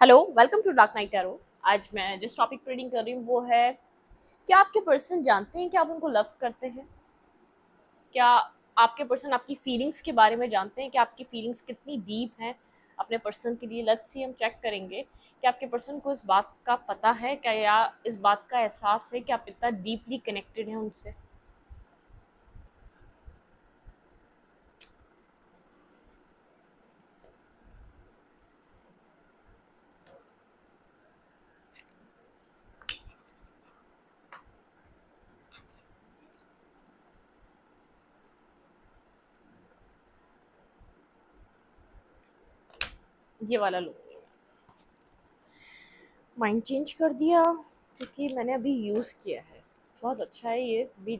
Hello welcome to dark night tarot आज मैं जिस टॉपिक पर रीडिंग कर रही हूँ, वो है, क्या आपके पर्सन जानते हैं कि आप उनको लव करते हैं? क्या आपके पर्सन आपकी फीलिंग्स के बारे में जानते हैं कि आपकी फीलिंग्स कितनी डीप हैं? अपने पर्सन के लिए लत सी हम चेक करेंगे कि आपके पर्सन को इस बात का पता है क्या या इस बात का एहसास है कि आप इतना डीपली कनेक्टेड हैं उनसे। ये वाला लूँगी माइंड चेंज कर दिया, क्योंकि मैंने अभी यूज़ किया है। बहुत अच्छा है ये, भी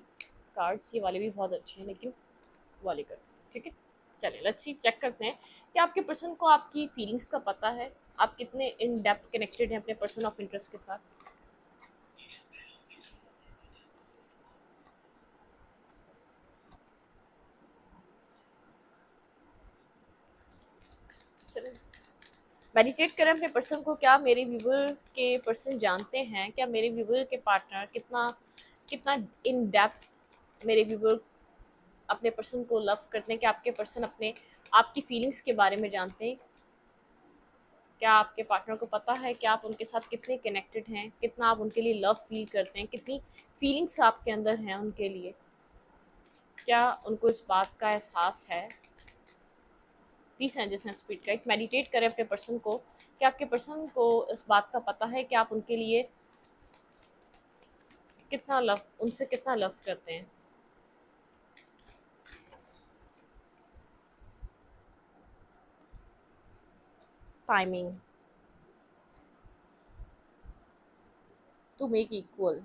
कार्ड्स ये वाले भी बहुत अच्छे हैं, लेकिन वाले कर। ठीक है? चलिए सी चेक करते हैं। कि आपके पर्सन को आपकी फीलिंग्स का पता है? आप कितने इन डेप्थ कनेक्टेड हैं अपने पर्सन ऑफ़ इंटरेस्ट के साथ? चलिए। मेडिटेट करें अपने पर्सन को, क्या मेरे व्यूवर के पर्सन जानते हैं? क्या मेरे व्यूवर के पार्टनर कितना कितना इन डेप्थ मेरे व्यूवर अपने पर्सन को लव करते हैं? क्या आपके पर्सन अपने, आपकी फीलिंग्स के बारे में जानते हैं? क्या आपके पार्टनर को पता है कि आप उनके साथ कितने कनेक्टेड हैं? कितना आप उनके लिए लव फील करते हैं? कितनी फीलिंग्स आपके अंदर हैं उनके लिए? क्या उनको इस बात का एहसास है? प्लीज़ जिसने स्पीड गाइड मेडिटेट करें अपने पर्सन को कि आपके पर्सन को इस बात का पता है कि आप उनके लिए कितना लव उनसे कितना लव करते हैं। टाइमिंग टू मेक इक्वल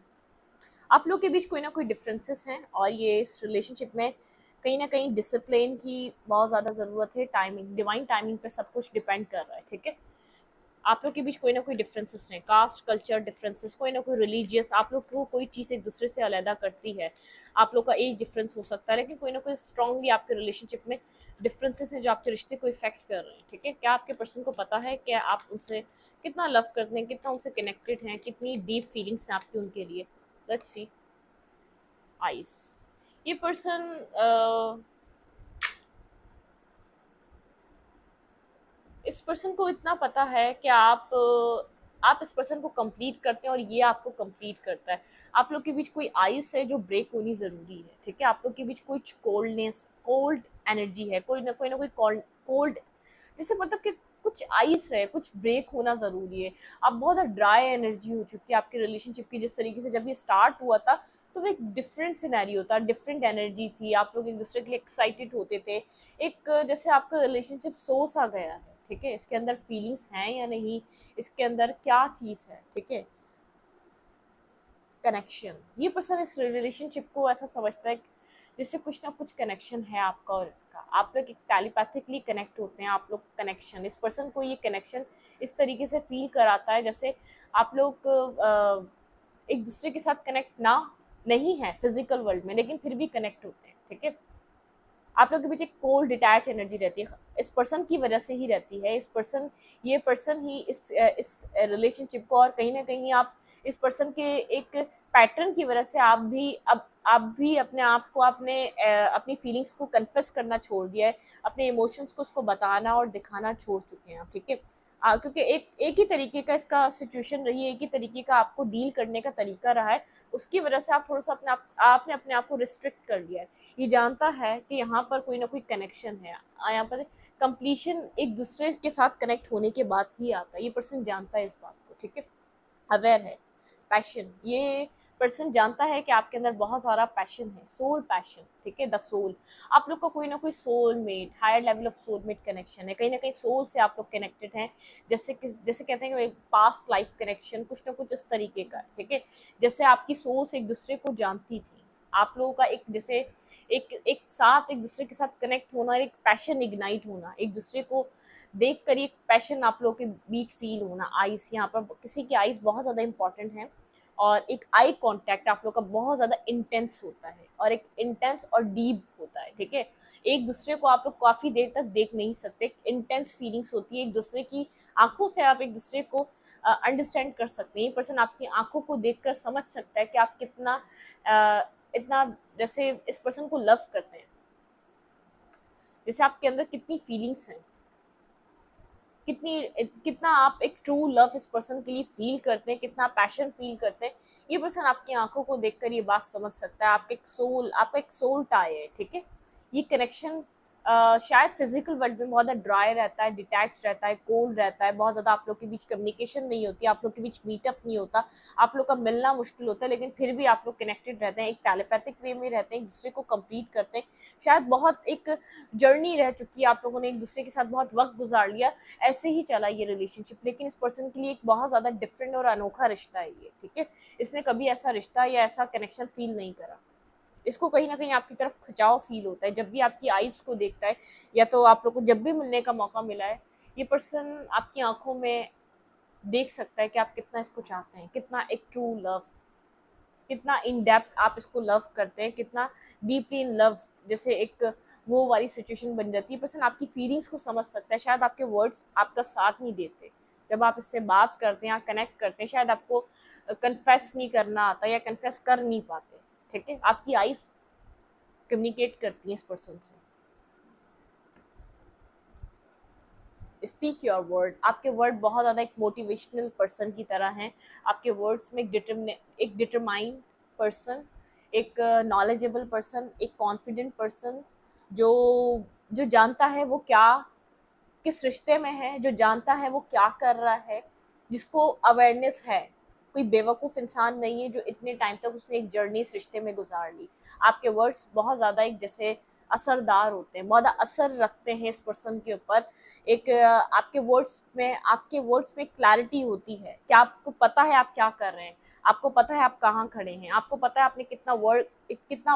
आप लोग के बीच कोई ना कोई डिफरेंसेस हैं और ये इस रिलेशनशिप में कहीं ना कहीं डिसिप्लिन की बहुत ज़्यादा ज़रूरत है टाइमिंग डिवाइन टाइमिंग पे सब कुछ डिपेंड कर रहा है, ठीक है? आप लोग के बीच कोई ना कोई डिफरेंसेस हैं कास्ट कल्चर डिफरेंसेस कोई ना कोई रिलीजियस आप लोग को कोई चीज़ एक दूसरे से अलहदा करती है। आप लोग का एज डिफरेंस हो सकता है, लेकिन कोई ना कोई स्ट्रांगली आपके रिलेशनशिप में डिफरेंसेस हैं जो आपके रिश्ते को इफ़ेक्ट कर रहे हैं, ठीक है? क्या आपके पर्सन को पता है क्या आप उनसे कितना लव करते हैं, कितना उनसे कनेक्टेड हैं, कितनी डीप फीलिंग्स हैं आपकी उनके लिए? लेट्स सी आइस ये पर्सन इस पर्सन को इतना पता है कि आप आप इस पर्सन को कंप्लीट करते हैं और ये आपको कंप्लीट करता है। आप लोग के बीच कोई आइस है जो ब्रेक होनी ज़रूरी है, ठीक है? आप लोग के बीच कुछ कोल्डनेस कोल्ड एनर्जी है, कोई ना कोई ना कोई कोल्ड जैसे मतलब कि कुछ आइस है, कुछ ब्रेक होना ज़रूरी है। अब बहुत ड्राई एनर्जी हो चुकी है आपके रिलेशनशिप की, जिस तरीके से जब ये स्टार्ट हुआ था तो वो एक डिफरेंट सिनेरियो होता डिफरेंट एनर्जी थी। आप लोग एक दूसरे के लिए एक्साइटेड होते थे। एक, जैसे आपका रिलेशनशिप सो सा गया है, ठीक है? इसके अंदर फीलिंग्स हैं या नहीं? इसके अंदर क्या चीज़ है, ठीक है? कनेक्शन ये पर्सन इस रिलेशनशिप को ऐसा समझता है जिससे कुछ ना कुछ कनेक्शन है आपका और इसका। आप लोग एक टेलीपैथिकली कनेक्ट होते हैं, आप लोग कनेक्शन इस पर्सन को ये कनेक्शन इस तरीके से फील कराता है जैसे आप लोग एक दूसरे के साथ कनेक्ट ना, नहीं है फ़िज़िकल वर्ल्ड में, लेकिन फिर भी कनेक्ट होते हैं, ठीक है? आप लोग के बीच एक कोल्ड डिटैच एनर्जी रहती है। इस पर्सन की वजह से ही रहती है। इस पर्सन ये पर्सन ही इस इस रिलेशनशिप को और कहीं ना कहीं आप, इस पर्सन के एक पैटर्न की वजह से आप भी, अब, आप भी अपने आप को, अपने अपनी फीलिंग्स को कन्फेस करना छोड़ दिया है। अपने इमोशंस को उसको बताना और दिखाना छोड़ चुके हैं ठीक है? क्योंकि एक एक ही तरीके का इसका सिचुएशन रही है, एक ही तरीके का आपको डील करने का तरीका रहा है, उसकी वजह से आप थोड़ा सा अपने आप, आपने अपने आप को रिस्ट्रिक्ट कर लिया है। ये जानता है कि यहाँ पर कोई ना कोई कनेक्शन है। यहाँ पर कंप्लीशन एक दूसरे के साथ कनेक्ट होने के बाद ही आता है। ये पर्सन जानता है इस बात को, ठीक है? अवेयर है। पैशन ये पर्सन जानता है कि आपके अंदर बहुत सारा पैशन है सोल पैशन ठीक है? द सोल आप लोग का कोई ना कोई soul mate higher level of soul mate connection है। कहीं ना कहीं सोल से आप लोग कनेक्टेड हैं। जैसे कि, जैसे कहते हैं कि पास्ट लाइफ कनेक्शन कुछ ना कुछ इस तरीके का, ठीक है? जैसे आपकी सोल्स एक दूसरे को जानती थी। आप लोगों का एक, जैसे एक एक साथ, एक दूसरे के साथ कनेक्ट होना, एक पैशन इग्नाइट होना, एक दूसरे को देख कर एक पैशन आप लोगों के बीच फील होना आइस यहाँ पर किसी की आइस बहुत ज़्यादा इंपॉर्टेंट है। और एक आई कांटेक्ट आप लोग का बहुत ज़्यादा इंटेंस होता है और एक इंटेंस और डीप होता है ठीक है? एक दूसरे को आप लोग काफ़ी देर तक देख नहीं सकते इंटेंस फीलिंग्स होती है एक दूसरे की आँखों से आप एक दूसरे को अंडरस्टैंड कर सकते हैं। ये पर्सन आपकी आँखों को देखकर समझ सकता है कि आप कितना uh, इतना जैसे इस पर्सन को लव करते हैं। जैसे आपके अंदर कितनी फीलिंग्स हैं कितनी, कितना आप एक ट्रू लव इस पर्सन के लिए फील करते हैं, कितना पैशन फील करते हैं, ये पर्सन आपकी आँखों को देखकर ये बात समझ सकता है, आपके एक सोल आपका एक सोल टाई है, ठीक है? ये कनेक्शन शायद फ़िज़िकल वर्ल्ड में बहुत ज़्यादा ड्राई रहता है डिटैच रहता है कोल्ड रहता है, बहुत ज़्यादा आप लोग के बीच कम्युनिकेशन नहीं होती, आप लोग के बीच मीटअप नहीं होता, आप लोग का मिलना मुश्किल होता है, लेकिन फिर भी आप लोग कनेक्टेड रहते हैं, एक टेलीपैथिक वे में रहते हैं, एक दूसरे को कंप्लीट करते हैं। शायद बहुत एक जर्नी रह चुकी है, आप लोगों ने एक दूसरे के साथ बहुत वक्त गुजार लिया, ऐसे ही चला ये रिलेशनशिप लेकिन इस पर्सन के लिए एक बहुत ज़्यादा डिफरेंट और अनोखा रिश्ता है ये, ठीक है? इसने कभी ऐसा रिश्ता या ऐसा कनेक्शन फील नहीं करा। इसको कहीं ना कहीं आपकी तरफ़ खिंचाव फील होता है, जब भी आपकी आइज़ को देखता है, या तो आप लोग को जब भी मिलने का मौका मिला है, ये पर्सन आपकी आँखों में देख सकता है कि आप कितना इसको चाहते हैं, कितना एक ट्रू लव कितना इन डेप्थ आप इसको लव करते हैं, कितना डीपली इन लव जैसे एक वो वाली सिचुएशन बन जाती है। पर्सन आपकी फीलिंग्स को समझ सकता है, शायद आपके वर्ड्स आपका साथ नहीं देते। जब आप इससे बात करते हैं या कनेक्ट करते हैं, शायद आपको कन्फेस नहीं करना आता या कन्फेस कर नहीं पाते। ठीक है? आपकी आईज कम्युनिकेट करती हैं इस पर्सन से। स्पीक योर वर्ड आपके वर्ड बहुत ज़्यादा एक मोटिवेशनल पर्सन की तरह हैं। आपके वर्ड्स में एक एक डिटरमाइंड पर्सन एक नॉलेजेबल पर्सन एक कॉन्फिडेंट पर्सन जो जो जानता है वो क्या, किस रिश्ते में है, जो जानता है वो क्या कर रहा है, जिसको अवेयरनेस है। कोई बेवकूफ़ इंसान नहीं है जो इतने टाइम तक उसने एक जर्नी इस रिश्ते में गुजार ली। आपके वर्ड्स बहुत ज़्यादा एक जैसे असरदार होते हैं, बहुत असर रखते हैं इस पर्सन के ऊपर। एक आपके वर्ड्स में, आपके वर्ड्स में क्लैरिटी होती है। क्या आपको पता है आप क्या कर रहे हैं? आपको पता है आप कहाँ खड़े हैं? आपको पता है आपने कितना वर्ड कितना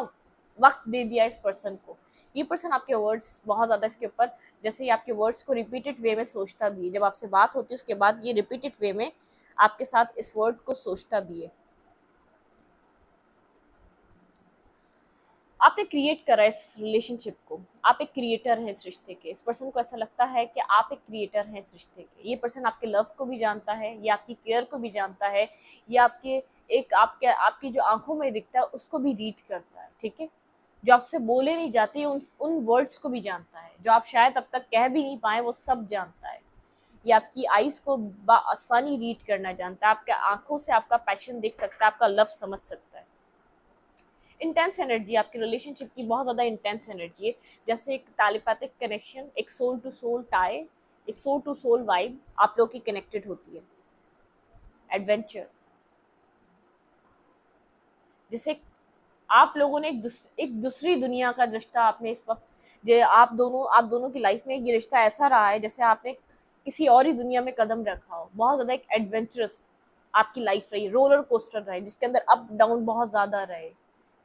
वक्त दे दिया इस पर्सन को? ये पर्सन आपके वर्ड्स बहुत ज़्यादा इसके ऊपर, जैसे ही आपके वर्ड्स को रिपीटेड वे में सोचता भी है। जब आपसे बात होती है, उसके बाद ये रिपीटेड वे में आपके साथ इस वर्ड को सोचता भी है। आपने क्रिएट करा इस रिलेशनशिप को। आप एक क्रिएटर हैं इस रिश्ते के। इस पर्सन को ऐसा लगता है कि आप एक क्रिएटर हैं इस रिश्ते के। ये पर्सन आपके लव को भी जानता है, ये आपकी केयर को भी जानता है, ये आपके एक आपके, आपकी जो आँखों में दिखता है, उसको भी रीड करता है, ठीक है? जो आपसे बोले नहीं जाते, उन उन वर्ड्स को भी जानता है। जो आप शायद अब तक कह भी नहीं पाए, वो सब जानता है। ये आपकी आइज़ को आसानी रीड करना जानता है आपके आँखों से आपका पैशन देख सकता है आपका लव समझ सकता है। इंटेंस एनर्जी आपकी रिलेशनशिप की बहुत ज़्यादा इंटेंस एनर्जी है। जैसे एक तालीपैथिक कनेक्शन एक सोल टू सोल टाई एक सोल टू सोल वाइब आप लोग की कनेक्टेड होती है। एडवेंचर जैसे आप लोगों ने एक दूस, एक दूसरी दुनिया का रिश्ता आपने इस वक्त जो आप दोनों आप दोनों की लाइफ में ये रिश्ता ऐसा रहा है जैसे आपने किसी और ही दुनिया में कदम रखा हो। बहुत ज़्यादा एक एडवेंचरस आपकी लाइफ रही रोलर कोस्टर रहे जिसके अंदर अप डाउन बहुत ज़्यादा रहे।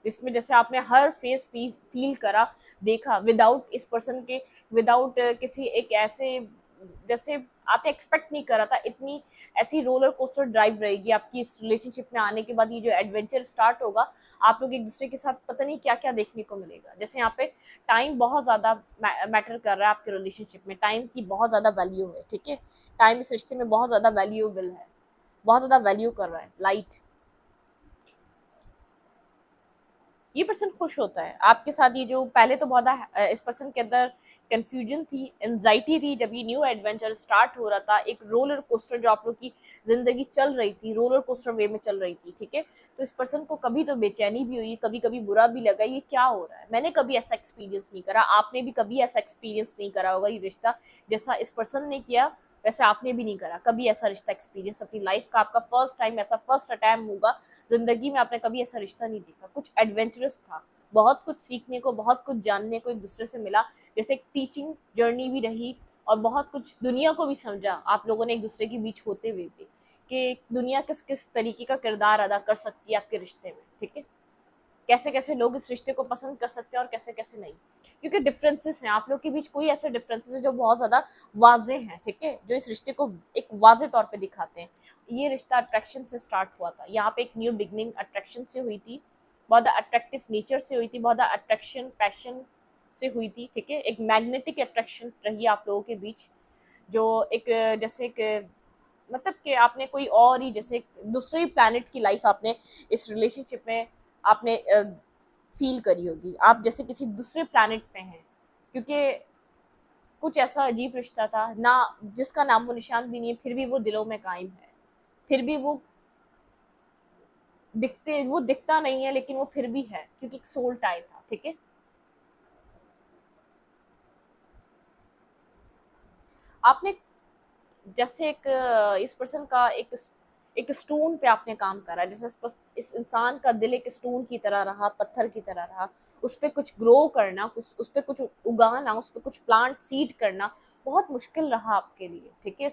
जिसमें जैसे आपने हर फेस फील फील करा, देखा विदाउट इस पर्सन के विदाउट किसी एक ऐसे जैसे आपने एक्सपेक्ट नहीं करा था, इतनी ऐसी रोलर कोस्टर ड्राइव रहेगी आपकी इस रिलेशनशिप में आने के बाद ये जो एडवेंचर स्टार्ट होगा, आप लोग एक दूसरे के साथ पता नहीं क्या क्या देखने को मिलेगा। जैसे यहाँ पे टाइम बहुत ज़्यादा मैटर कर रहा है आपके रिलेशनशिप में टाइम की बहुत ज़्यादा वैल्यू है, ठीक है? टाइम इस रिश्ते में बहुत ज़्यादा वैल्यूएबल है, बहुत ज़्यादा वैल्यू कर रहा है लाइट ये पर्सन खुश होता है। आपके साथ ये जो पहले तो बहुत इस पर्सन के अंदर कन्फ्यूज़न थी एनजाइटी थी जब ये न्यू एडवेंचर स्टार्ट हो रहा था, एक रोलर कोस्टर जो आप लोग की ज़िंदगी चल रही थी रोलर कोस्टर वे में चल रही थी, ठीक है? तो इस पर्सन को कभी तो बेचैनी भी हुई कभी कभी बुरा भी लगा, ये क्या हो रहा है? मैंने कभी ऐसा एक्सपीरियंस नहीं करा, आपने भी कभी ऐसा एक्सपीरियंस नहीं करा होगा ये रिश्ता जैसा इस पर्सन ने किया। वैसे आपने भी नहीं करा, कभी ऐसा रिश्ता एक्सपीरियंस अपनी लाइफ का, आपका फ़र्स्ट टाइम ऐसा फ़र्स्ट अटैम्प होगा, ज़िंदगी में आपने कभी ऐसा रिश्ता नहीं देखा। कुछ एडवेंचरस था, बहुत कुछ सीखने को, बहुत कुछ जानने को एक दूसरे से मिला, जैसे एक टीचिंग जर्नी भी रही और बहुत कुछ दुनिया को भी समझा, आप लोगों ने एक दूसरे के बीच होते हुए भी, कि दुनिया किस किस तरीके का किरदार अदा कर सकती है आपके रिश्ते में, ठीक है? कैसे कैसे लोग इस रिश्ते को पसंद कर सकते हैं और कैसे कैसे नहीं। क्योंकि डिफरेंसेस हैं, आप लोग के बीच कोई ऐसे डिफरेंसेस हैं जो बहुत ज़्यादा वाजे हैं, ठीक है? जो इस रिश्ते को एक वाजे तौर पर दिखाते हैं। ये रिश्ता अट्रैक्शन से स्टार्ट हुआ था। यहाँ पे एक न्यू बिगनिंग अट्रैक्शन से हुई थी, बहुत अट्रैक्टिव नेचर से हुई थी, बहुत अट्रैक्शन पैशन से हुई थी, ठीक है? एक मैग्नेटिक अट्रैक्शन रही आप लोगों के बीच, जो एक, जैसे एक मतलब कि आपने कोई और ही, जैसे दूसरे ही प्लानट की लाइफ आपने इस रिलेशनशिप में आपने फील करी होगी। आप जैसे किसी दूसरे प्लानट पे हैं, क्योंकि कुछ ऐसा अजीब रिश्ता था, ना जिसका नाम वो निशान भी नहीं है, फिर भी वो दिलों में कायम है। फिर भी वो दिखते, वो दिखता नहीं है, लेकिन वो फिर भी है, क्योंकि एक सोल टाई था, ठीक है? आपने जैसे एक, इस पर्सन का एक एक स्टोन पे आपने काम करा जैसे इस इंसान का दिल एक स्टोन की तरह रहा, पत्थर की तरह रहा। उस पर कुछ ग्रो करना, कुछ, उस पर कुछ उगाना, उस पर कुछ प्लांट सीड करना, बहुत मुश्किल रहा आपके लिए, ठीक है?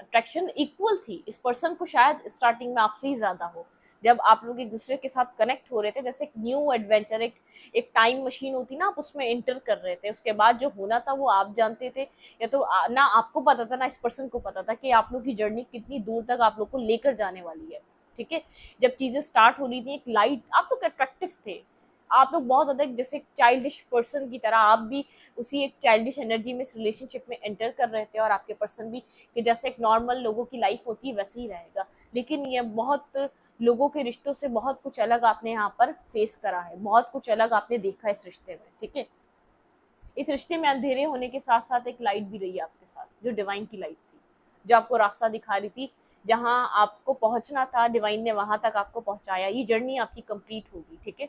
अट्रैक्शन इक्वल थी। इस पर्सन को शायद स्टार्टिंग में आपसे ही ज़्यादा हो। जब आप लोग एक दूसरे के साथ कनेक्ट हो रहे थे, जैसे एक न्यू एडवेंचर एक एक टाइम मशीन होती ना, आप उसमें इंटर कर रहे थे। उसके बाद जो होना था, वो आप जानते थे। या तो ना आपको पता था, ना इस पर्सन को पता था कि आप लोग की जर्नी कितनी दूर तक आप लोग को लेकर जाने वाली है। ठीक है? जब चीज़ें स्टार्ट हो रही थी, एक लाइट आप लोग अट्रैक्टिव थे। आप लोग बहुत ज़्यादा जैसे चाइल्डिश पर्सन की तरह, आप भी उसी एक चाइल्डिश एनर्जी में इस रिलेशनशिप में एंटर कर रहे थे और आपके पर्सन भी कि जैसे एक नॉर्मल लोगों की लाइफ होती है, वैसे ही रहेगा। लेकिन ये बहुत लोगों के रिश्तों से बहुत कुछ अलग आपने यहाँ पर फेस करा है, बहुत कुछ अलग आपने देखा है इस रिश्ते में, ठीक है? इस रिश्ते में अंधेरे होने के साथ साथ एक लाइट भी रही आपके साथ, जो डिवाइन की लाइट थी, जो आपको रास्ता दिखा रही थी, जहाँ आपको पहुँचना था डिवाइन ने वहाँ तक आपको पहुँचाया, ये जर्नी आपकी कंप्लीट होगी, ठीक है?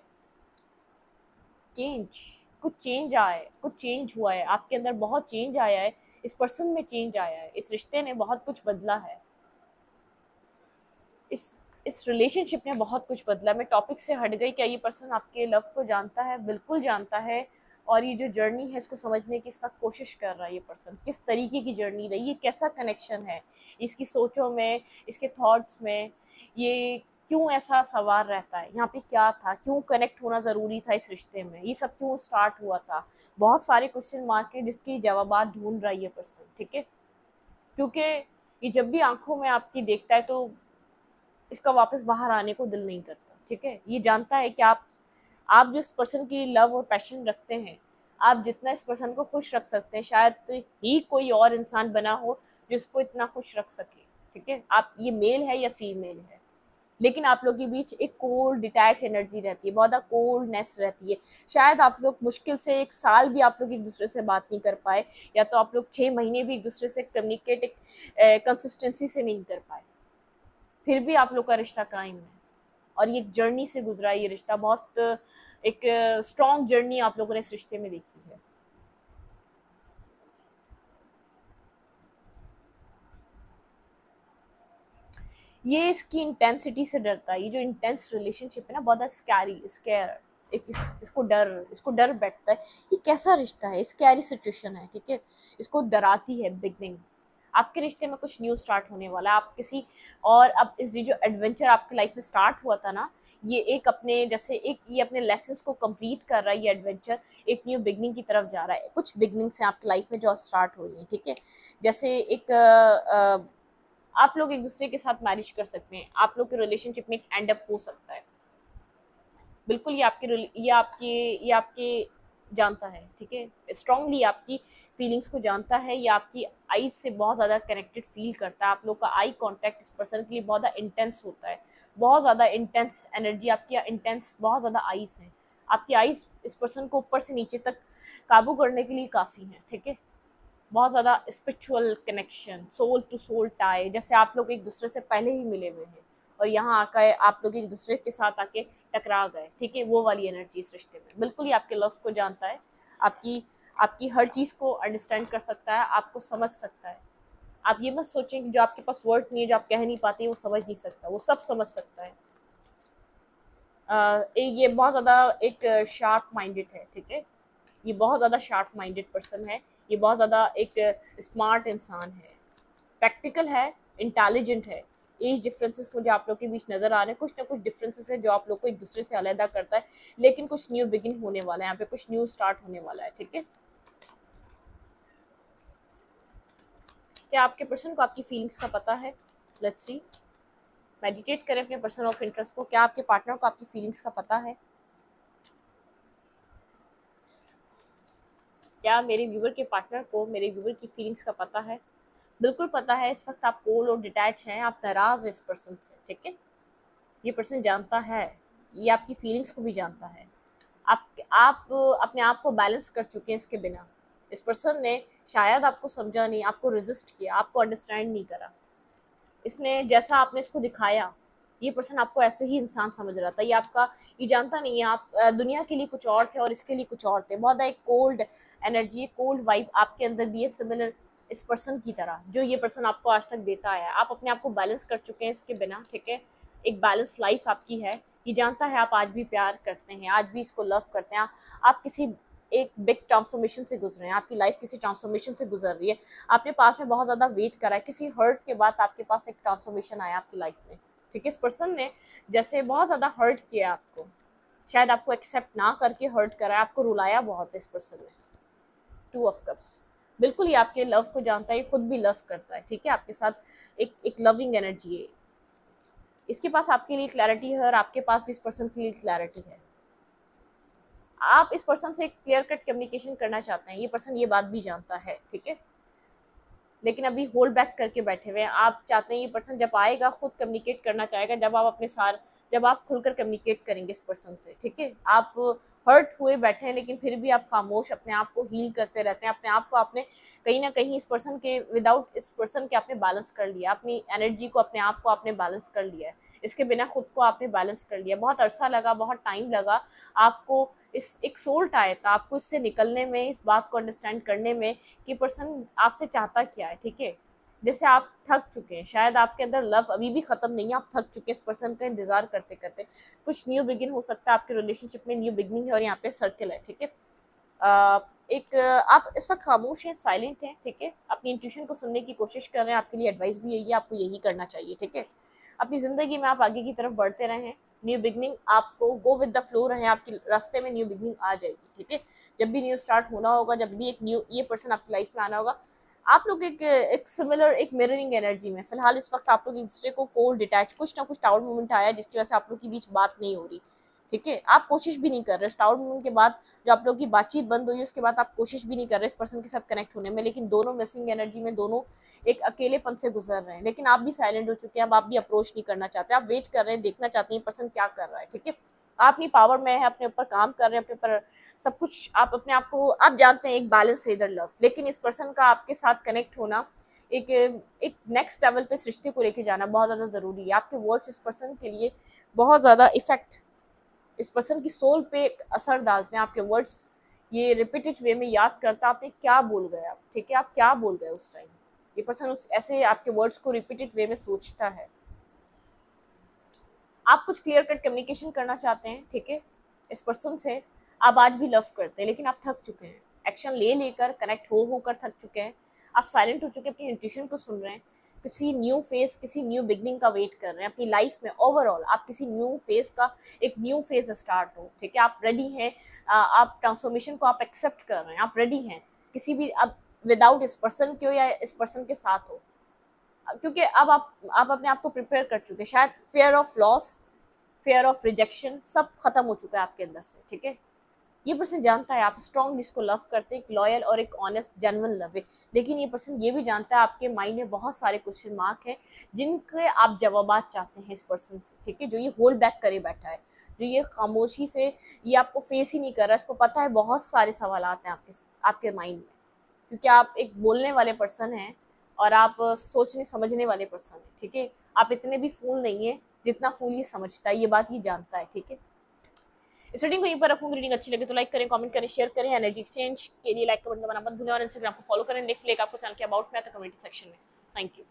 चेंज कुछ चेंज है कुछ चेंज हुआ है, आपके अंदर बहुत चेंज आया है, इस पर्सन में चेंज आया है, इस रिश्ते ने बहुत कुछ बदला है। इस इस रिलेशनशिप ने बहुत कुछ बदला मैं टॉपिक से हट गई, क्या ये पर्सन आपके लव को जानता है? बिल्कुल जानता है। और ये जो जर्नी है, इसको समझने की इस वक्त कोशिश कर रहा है ये पर्सन किस तरीके की जर्नी रही ये कैसा कनेक्शन है? इसकी सोचों में, इसके थॉट्स में, ये क्यों ऐसा सवाल रहता है? यहाँ पे क्या था? क्यों कनेक्ट होना ज़रूरी था इस रिश्ते में? ये सब क्यों स्टार्ट हुआ था? बहुत सारे क्वेश्चन मार्क है जिसकी जवाब ढूंढ रहा है ये पर्सन ठीक है? क्योंकि ये जब भी आँखों में आपकी देखता है तो इसका वापस बाहर आने को दिल नहीं करता, ठीक है? ये जानता है कि आप आप जिस पर्सन की लव और पैशन रखते हैं, आप जितना इस पर्सन को खुश रख सकते हैं, शायद ही कोई और इंसान बना हो जिसको इतना खुश रख सके, ठीक है? आप, ये मेल है या फीमेल है? लेकिन आप लोग के बीच एक कोल्ड डिटैच एनर्जी रहती है, बहुत कोल्डनेस रहती है। शायद आप लोग मुश्किल से एक साल भी आप लोग एक दूसरे से बात नहीं कर पाए, या तो आप लोग छः महीने भी एक दूसरे से कम्युनिकेट एक कंसिस्टेंसी से नहीं कर पाए। फिर भी आप लोग का रिश्ता कायम है। और ये जर्नी से गुजरा ये रिश्ता, बहुत, एक स्ट्रॉन्ग जर्नी आप लोगों ने इस रिश्ते में देखी है। ये इसकी इंटेंसिटी से डरता है। ये जो इंटेंस रिलेशनशिप है ना बहुत स्कैरी स्केयर एक इस, इसको डर इसको डर बैठता है। ये कैसा रिश्ता है? स्कैरी सिचुएशन है ठीक है? इसको डराती है बिगनिंग आपके रिश्ते में कुछ न्यू स्टार्ट होने वाला है। आप किसी और अब इस जो एडवेंचर आपकी लाइफ में स्टार्ट हुआ था ना ये एक अपने जैसे एक ये अपने लेसन को कंप्लीट कर रहा है ये एडवेंचर एक न्यू बिगनिंग की तरफ़ जा रहा है। कुछ बिगनिंग्स हैं आपकी लाइफ में जो स्टार्ट हो रही हैं ठीक है? जैसे एक आ, आ, आप लोग एक दूसरे के साथ मैरिज कर सकते हैं। आप लोग के रिलेशनशिप में एंड अप हो सकता है। बिल्कुल ये आपके ये आपके ये आपके जानता है, ठीक है? स्ट्रांगली आपकी फीलिंग्स को जानता है, या आपकी आईज से बहुत ज़्यादा कनेक्टेड फील करता है। आप लोग का आई कांटेक्ट इस पर्सन के लिए बहुत ज़्यादा इंटेंस होता है। बहुत ज़्यादा इंटेंस एनर्जी आपकी इंटेंस बहुत ज़्यादा आइज़ है। आपकी आइज़ इस पर्सन को ऊपर से नीचे तक काबू करने के लिए काफ़ी हैं, ठीक है? बहुत ज़्यादा spiritual connection soul to soul tie जैसे आप लोग एक दूसरे से पहले ही मिले हुए हैं और यहाँ आकर आप लोग एक दूसरे के साथ आके टकरा गए ठीक है? वो वाली एनर्जी इस रिश्ते में। बिल्कुल ही आपके लव को जानता है आपकी आपकी हर चीज़ को अंडरस्टैंड कर सकता है आपको समझ सकता है। आप ये मत सोचें कि जो आपके पास वर्ड्स नहीं है जो आप कह नहीं पाते वो समझ नहीं सकता वो सब समझ सकता है। आ, ये बहुत ज़्यादा एक शार्प माइंडेड है ठीक है? ये बहुत ज़्यादा शार्प माइंडेड पर्सन है। ये बहुत ज़्यादा एक स्मार्ट इंसान है। प्रैक्टिकल है इंटेलिजेंट है। एज डिफरेंसेस मुझे आप लोग के बीच नज़र आ रहे हैं। कुछ ना कुछ डिफरेंसेस है जो आप लोग को एक दूसरे से अलहदा करता है। लेकिन कुछ न्यू बिगिन होने वाला है। यहाँ पे कुछ न्यू स्टार्ट होने वाला है, ठीक है? क्या आपके पर्सन को आपकी फीलिंग्स का पता है? लेट्स सी मेडिटेट करें अपने पर्सन ऑफ़ इंटरेस्ट को। क्या आपके पार्टनर को आपकी फीलिंग्स का पता है? क्या मेरे व्यूवर के पार्टनर को, मेरे व्यूवर की फीलिंग्स का पता है? बिल्कुल पता है, इस वक्त आप कोल और डिटैच हैं, आप नाराज़ हैं इस पर्सन से, ठीक है? ये पर्सन जानता है, ये आपकी फीलिंग्स को भी जानता है। आप आप अपने आप को बैलेंस कर चुके हैं इसके बिना। इस पर्सन ने शायद आपको समझा नहीं, आपको रेजिस्ट किया, आपको अंडरस्टैंड नहीं करा। इसने, जैसा आपने इसको दिखाया ये पर्सन आपको ऐसे ही इंसान समझ रहा था। ये आपका, ये जानता नहीं है, आप दुनिया के लिए कुछ और थे और इसके लिए कुछ और थे। बहुत एक कोल्ड एनर्जी कोल्ड वाइब आपके अंदर भी है सिमिलर इस पर्सन की तरह, जो ये पर्सन आपको आज तक देता है। आप अपने आप को बैलेंस कर चुके हैं इसके बिना, ठीक है? एक बैलेंस लाइफ आपकी है। ये जानता है आप आज भी प्यार करते हैं, आज भी इसको लव करते हैं। आप किसी एक बिग ट्रांसफॉर्मेशन से गुजरे हैं, आपकी लाइफ किसी ट्रांसफॉर्मेशन से गुजर रही है। आपने पास में बहुत ज़्यादा वेट करा है। किसी हर्ट के बाद आपके पास एक ट्रांसफॉर्मेशन आया आपकी लाइफ में। ठीक है? इस पर्सन ने जैसे बहुत ज़्यादा हर्ट किया आपको। शायद आपको एक्सेप्ट ना करके हर्ट करा आपको रुलाया बहुत है इस पर्सन ने। टू ऑफ़ कप्स बिल्कुल ही आपके लव को जानता है खुद भी लव करता है, ठीक है? आपके साथ एक एक लविंग एनर्जी है। इसके पास आपके लिए क्लैरिटी है और आपके पास भी इस पर्सन के लिए क्लैरिटी है। आप इस पर्सन से क्लियर कट कम्युनिकेशन करना चाहते हैं, ये पर्सन ये बात भी जानता है, ठीक है? लेकिन अभी होल्ड बैक करके बैठे हुए हैं। आप चाहते हैं ये पर्सन जब आएगा, खुद कम्युनिकेट करना चाहेगा, जब आप अपने सार, जब आप खुलकर कम्युनिकेट करेंगे इस पर्सन से, ठीक है? आप हर्ट हुए बैठे हैं, लेकिन फिर भी आप खामोश अपने आप को हील करते रहते हैं। अपने आप को आपने कहीं ना कहीं इस पर्सन के विदाउट इस पर्सन के आपने बैलेंस कर लिया। अपनी एनर्जी को, अपने आप को आपने बैलेंस कर लिया इसके बिना खुद को आपने बैलेंस कर लिया। बहुत अरसा लगा, बहुत टाइम लगा आपको इस, एक सोल्ट आया था। आपको इससे निकलने में, इस बात को अंडरस्टैंड करने में कि पर्सन आपसे चाहता क्या है, ठीक है? जैसे आप थक चुके हैं, शायद आपके अंदर लव अभी भी ख़त्म नहीं है, आप थक चुके हैं इस पर्सन का इंतज़ार करते करते कुछ न्यू बिगिन हो सकता है, आपके रिलेशनशिप में न्यू बिगनिंग है और यहाँ पे सर्कल है, ठीक है? एक, आप इस वक्त खामोश हैं साइलेंट हैं, ठीक है? अपनी इंट्यूशन को सुनने की कोशिश कर रहे हैं, आपके लिए एडवाइस भी यही है, आपको यही करना चाहिए, ठीक है? अपनी ज़िंदगी में आप आगे की तरफ़ बढ़ते रहें न्यू बिगनिंग आपको गो विद द फ्लो रहे, आपके रास्ते में न्यू बिगनिंग आ जाएगी, ठीक है? जब भी न्यू स्टार्ट होना होगा, जब भी एक न्यू ये पर्सन आपकी लाइफ में आना होगा आप लोग एक एक सिमिलर एक मिररिंग एनर्जी में, फ़िलहाल इस वक्त आप लोग एक दूसरे को कोल्ड डिटैच कुछ ना कुछ टाउन मूवमेंट आया जिसकी वजह से आप लोग के बीच बात नहीं हो रही। ठीक है? आप कोशिश भी नहीं कर रहे टाउन मूवमेंट के बाद जो आप लोग की बातचीत बंद हुई, उसके बाद आप कोशिश भी नहीं कर रहे इस पर्सन के साथ कनेक्ट होने में, लेकिन दोनों मिसिंग एनर्जी में दोनों एक अकेलेपन से गुजर रहे हैं। लेकिन आप भी साइलेंट हो चुके हैं, अब आप भी अप्रोच नहीं करना चाहते, आप वेट कर रहे हैं, देखना चाहते हैं पर्सन क्या कर रहा है। ठीक है? आप अपनी पावर में है, अपने ऊपर काम कर रहे हैं, अपने ऊपर सब कुछ आप अपने आप को, आप जानते हैं, एक बैलेंस है इधर लव लेकिन इस पर्सन का आपके साथ कनेक्ट होना एक एक नेक्स्ट लेवल पे सृष्टि को लेके जाना बहुत ज़्यादा ज़रूरी है। आपके वर्ड्स इस पर्सन के लिए बहुत ज़्यादा इफ़ेक्ट इस पर्सन की सोल पे असर डालते हैं। आपके वर्ड्स ये रिपीटेड वे में याद करता आपने क्या बोल गए आप? ठीक है, आप क्या बोल गए उस टाइम ये पर्सन उस, ऐसे आपके वर्ड्स को रिपीटेड वे में सोचता है। आप कुछ क्लियर कट कम्युनिकेशन करना चाहते हैं, ठीक है? इस पर्सन से आप आज भी लव करते हैं, लेकिन आप थक चुके हैं। एक्शन ले लेकर कनेक्ट हो, होकर थक चुके हैं। आप साइलेंट हो चुके हैं, अपनी इंट्यूशन को सुन रहे हैं। किसी न्यू फ़ेज़ किसी न्यू बिगनिंग का वेट कर रहे हैं। अपनी लाइफ में ओवरऑल आप किसी न्यू फ़ेज़ का, एक न्यू फ़ेज़ स्टार्ट हो, ठीक है? आप रेडी हैं आप ट्रांसफॉर्मेशन को आप एक्सेप्ट कर रहे हैं, आप रेडी हैं। किसी भी, अब विदाउट इस पर्सन के हो या इस पर्सन के साथ हो। क्योंकि अब आप आप अपने आप को प्रिपेयर कर चुके हैं। शायद fear of loss fear of rejection सब खत्म हो चुका है आपके अंदर से, ठीक है? ये पर्सन जानता है आप स्ट्रॉन्ग जिसको लव करते हैं, एक लॉयल और एक ऑनेस्ट जेनवन लव है। लेकिन ये पर्सन ये भी जानता है आपके माइंड में बहुत सारे क्वेश्चन मार्क हैं, जिनके आप जवाब चाहते हैं इस पर्सन से, ठीक है? जो ये होल्ड बैक करे बैठा है, जो ये खामोशी से ये आपको फेस ही नहीं कर रहा, इसको पता है बहुत सारे सवाल हैं आपके आपके माइंड में। क्योंकि आप एक बोलने वाले पर्सन हैं और आप सोचने, समझने वाले पर्सन हैं, ठीक है? आप इतने भी फूल नहीं है जितना फूल ये समझता है, ये बात ये जानता है, ठीक है? इस रीडिंग को यहीं पर रखूँगी। रीडिंग अच्छी लगे तो लाइक करें कमेंट करें शेयर करें एनर्जी एक्सचेंज के लिए लाइक का बटन दबाना मत भूलें और इंस्टाग्राम को फॉलो करें। लिख लेकर आपको चैनल के अबाउट में आता कमेंट सेक्शन में। Thank you